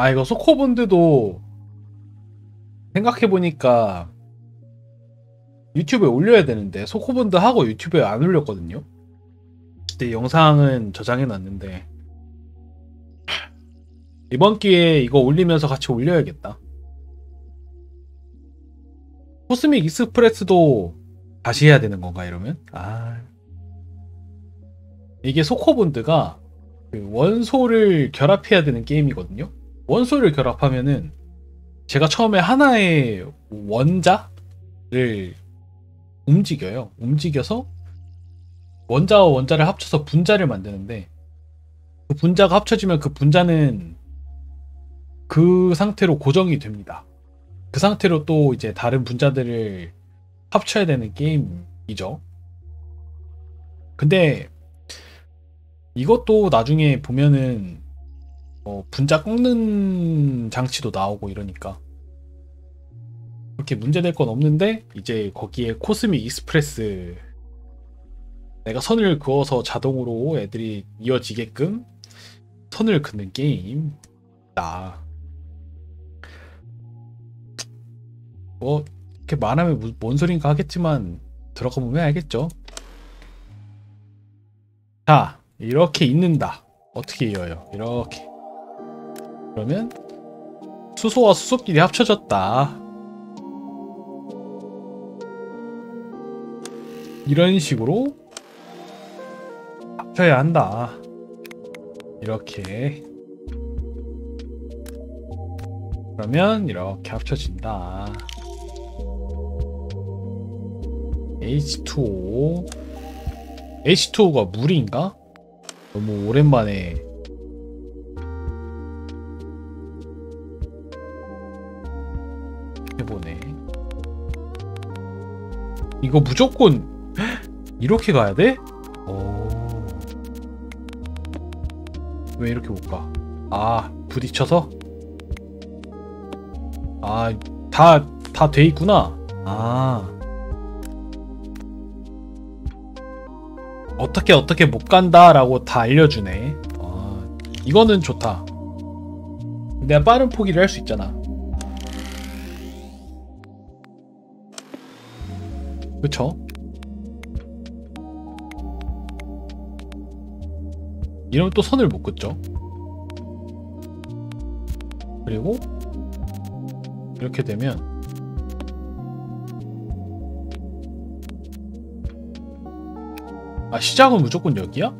아 이거 Sokobond도 생각해보니까 유튜브에 올려야 되는데 Sokobond 하고 유튜브에 안 올렸거든요 그때 영상은 저장해놨는데 이번 기회에 이거 올리면서 같이 올려야겠다 Cosmic Express도 다시 해야 되는 건가 이러면? 아 이게 소코본드가 그 원소를 결합해야 되는 게임이거든요. 원소를 결합하면은 제가 처음에 하나의 원자를 움직여요. 움직여서 원자와 원자를 합쳐서 분자를 만드는데 그 분자가 합쳐지면 그 분자는 그 상태로 고정이 됩니다. 그 상태로 또 이제 다른 분자들을 합쳐야 되는 게임이죠. 근데 이것도 나중에 보면은 어, 분자 꺾는 장치도 나오고 이러니까 그렇게 문제될 건 없는데 이제 거기에 Cosmic Express 내가 선을 그어서 자동으로 애들이 이어지게끔 선을 긋는 게임이다. 뭐 이렇게 말하면 뭔 소린가 하겠지만 들어가 보면 알겠죠. 자, 이렇게 있는다. 어떻게 이어요? 이렇게. 그러면 수소와 수소끼리 합쳐졌다. 이런 식으로 합쳐야 한다. 이렇게. 그러면 이렇게 합쳐진다. H2O H2O가 물인가? 너무 오랜만에 해보네 이거 무조건 이렇게 가야 돼? 오. 왜 이렇게 못 가? 아 부딪혀서? 아 다 다 돼 있구나 아 어떻게 어떻게 못 간다 라고 다 알려주네. 아, 이거는 좋다. 내가 빠른 포기를 할 수 있잖아. 그쵸? 이러면 또 선을 못 긋죠. 그리고 이렇게 되면 아 시작은 무조건 여기야?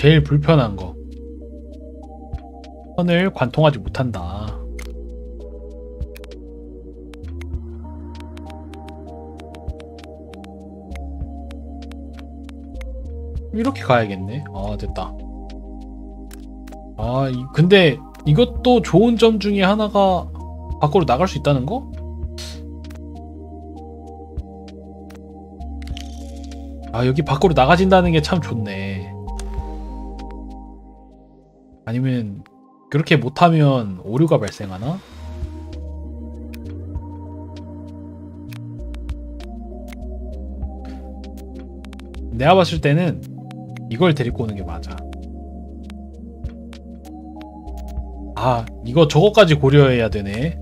제일 불편한 거 선을 관통하지 못한다. 이렇게 가야겠네. 아, 됐다. 아, 이, 근데 이것도 좋은 점 중에 하나가 밖으로 나갈 수 있다는 거? 아, 여기 밖으로 나가진다는 게 참 좋네. 아니면 그렇게 못하면 오류가 발생하나? 내가 봤을 때는 이걸 데리고 오는 게 맞아. 아, 이거 저거까지 고려해야 되네.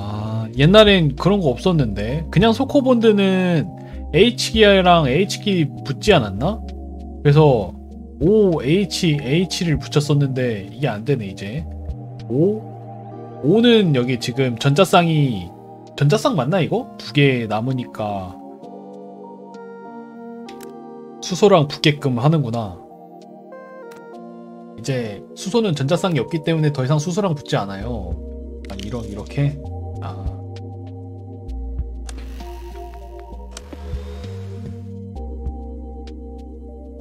아, 옛날엔 그런 거 없었는데. 그냥 소코본드는 H기랑 H키 붙지 않았나? 그래서 O, H, H를 붙였었는데 이게 안 되네, 이제. O? O는 여기 지금 전자쌍이 전자쌍 맞나 이거? 두 개 남으니까 수소랑 붙게끔 하는구나. 이제 수소는 전자쌍이 없기 때문에 더 이상 수소랑 붙지 않아요. 아, 이런 이렇게. 아.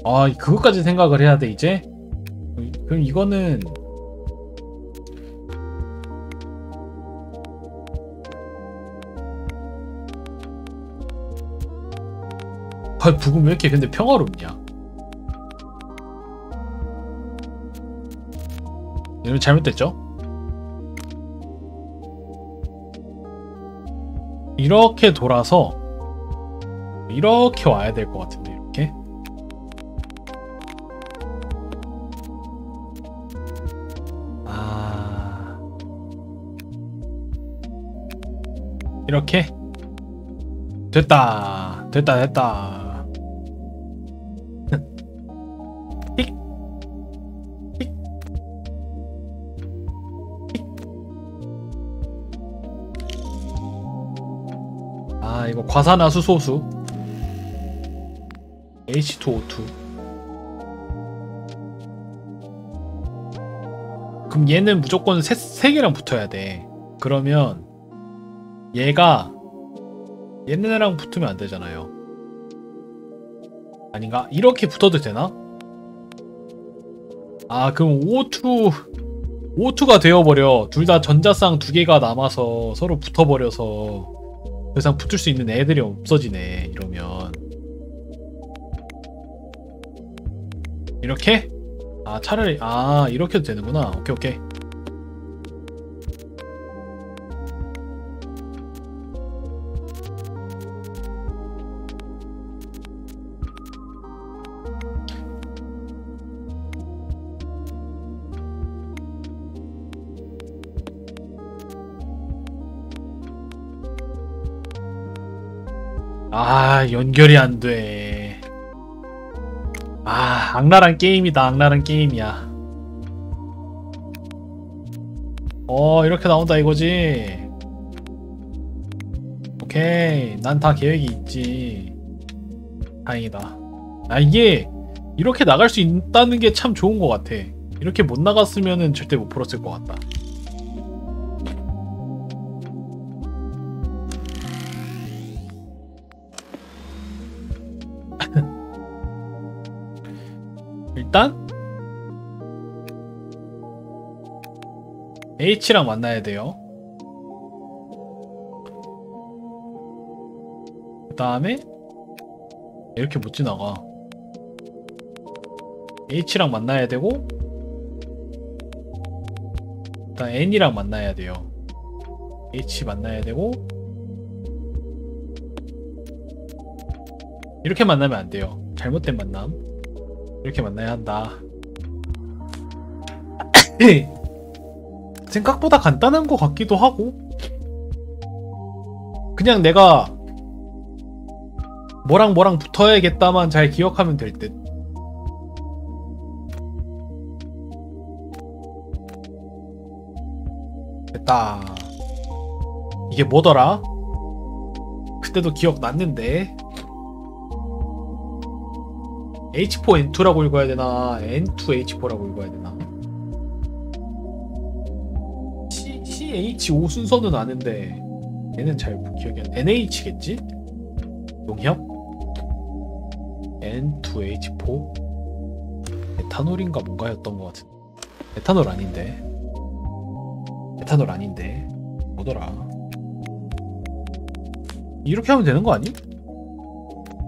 아, 그것까지 생각을 해야 돼, 이제? 그럼 이거는 아, 부금 왜 이렇게 근데 평화롭냐? 이러면 잘못됐죠? 이렇게 돌아서 이렇게 와야 될 것 같은데 이렇게? 됐다. 됐다 됐다. 아 이거 과산화수 소수. H2O2 그럼 얘는 무조건 세, 세 개랑 붙어야 돼. 그러면 얘가 얘네랑 붙으면 안 되잖아요 아닌가? 이렇게 붙어도 되나? 아 그럼 O2 O2가 되어버려 둘 다 전자쌍 두 개가 남아서 서로 붙어버려서 더 이상 붙을 수 있는 애들이 없어지네 이러면 이렇게? 아 차라리 아 이렇게도 되는구나 오케이 오케이 아 연결이 안 돼. 아 악랄한 게임이다 악랄한 게임이야. 어 이렇게 나온다 이거지. 오케이 난 다 계획이 있지. 다행이다. 아 이게 이렇게 나갈 수 있다는 게 참 좋은 것 같아. 이렇게 못 나갔으면은 절대 못 풀었을 것 같다. 일단 H랑 만나야 돼요. 그 다음에 이렇게 못 지나가. H랑 만나야 되고 일단 N이랑 만나야 돼요. H 만나야 되고 이렇게 만나면 안 돼요. 잘못된 만남. 이렇게 만나야 한다. 생각보다 간단한 것 같기도 하고 그냥 내가 뭐랑 뭐랑 붙어야겠다만 잘 기억하면 될 듯. 됐다. 이게 뭐더라? 그때도 기억 났는데. H4N2라고 읽어야 되나? N2H4라고 읽어야 되나? C, CH5 순서는 아는데 얘는 잘 기억이 안 NH겠지? 농협? N2H4 에탄올인가 뭔가였던 것 같은 에탄올 아닌데 에탄올 아닌데 뭐더라 이렇게 하면 되는 거 아니?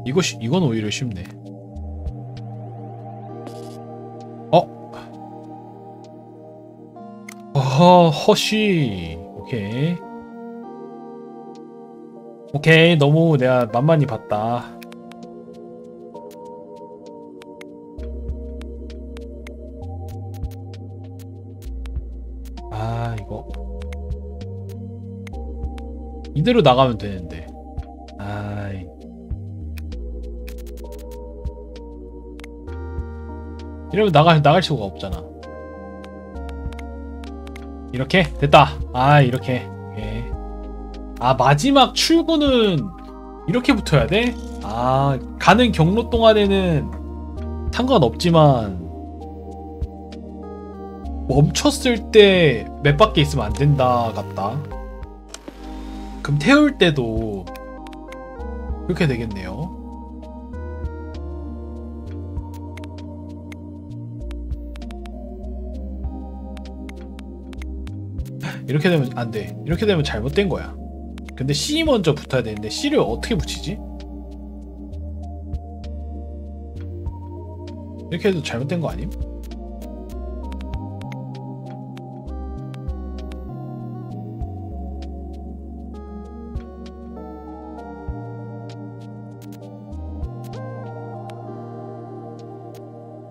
이거 쉬, 이건 오히려 쉽네 어 허쉬 오케이. 오케이. 너무 내가 만만히 봤다. 아 이거. 이대로 나가면 되는데. 아이. 이러면 나갈 나갈 수가 없잖아 이렇게 됐다 아 이렇게 오케이. 아 마지막 출구는 이렇게 붙어야 돼? 아 가는 경로 동안에는 상관없지만 멈췄을 때 몇 바퀴 있으면 안 된다 같다. 그럼 태울 때도 그렇게 되겠네요. 이렇게 되면 안 돼. 이렇게 되면 잘못된 거야. 근데 C 먼저 붙어야 되는데 C를 어떻게 붙이지? 이렇게 해도 잘못된 거 아님?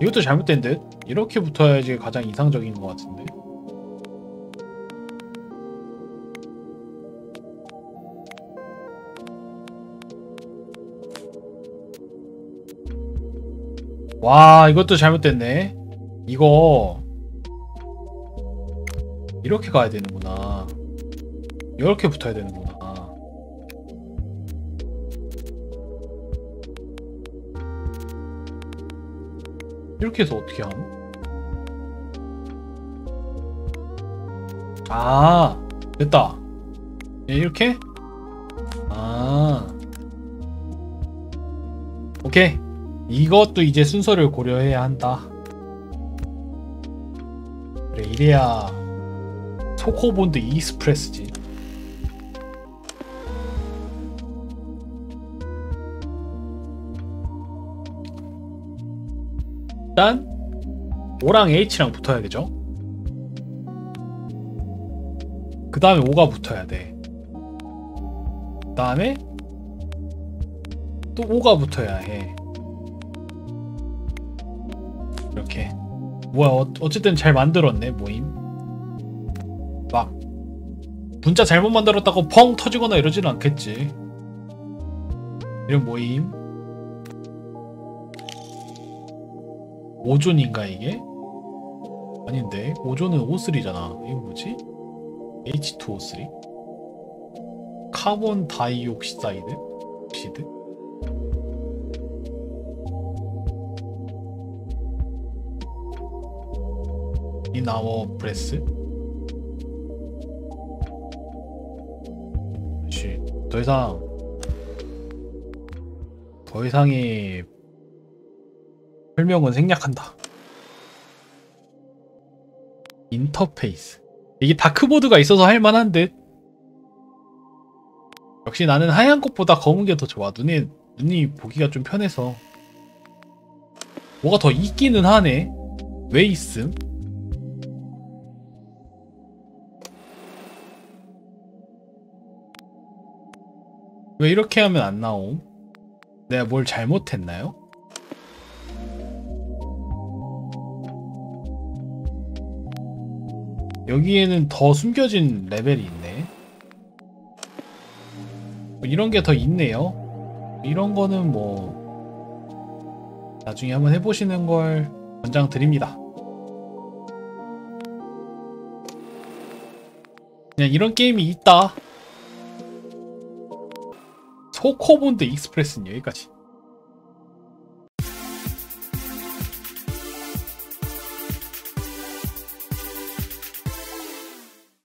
이것도 잘못된 듯? 이렇게 붙어야지 가장 이상적인 것 같은데 와 이것도 잘못됐네. 이거 이렇게 가야 되는구나. 이렇게 붙어야 되는구나. 이렇게 해서 어떻게 함? 아 됐다. 예, 이렇게? 아. 오케이 이것도 이제 순서를 고려해야 한다. 그래 이래야 초코본드 이스프레스지. 일단 O랑 H랑 붙어야 되죠? 그 다음에 O가 붙어야 돼 그 다음에 또 O가 붙어야 해 뭐야 어, 어쨌든 잘 만들었네 모임 막 문자 잘못 만들었다고 펑 터지거나 이러지는 않겠지 이런 모임 오존인가 이게? 아닌데 오존은 O3잖아 이거 뭐지? H2O3? 카본 다이옥시사이드? 시드? 이나워 브레스? 씨, 더 이상 더 이상의 설명은 생략한다. 인터페이스. 이게 다크보드가 있어서 할 만한 듯. 역시 나는 하얀 것보다 검은 게 더 좋아. 눈에 눈이 보기가 좀 편해서. 뭐가 더 있기는 하네. 왜 있음? 왜 이렇게 하면 안 나옴? 내가 뭘 잘못했나요? 여기에는 더 숨겨진 레벨이 있네. 뭐 이런 게 더 있네요. 이런 거는 뭐 나중에 한번 해보시는 걸 권장 드립니다. 그냥 이런 게임이 있다. Sokobond Express는 여기까지.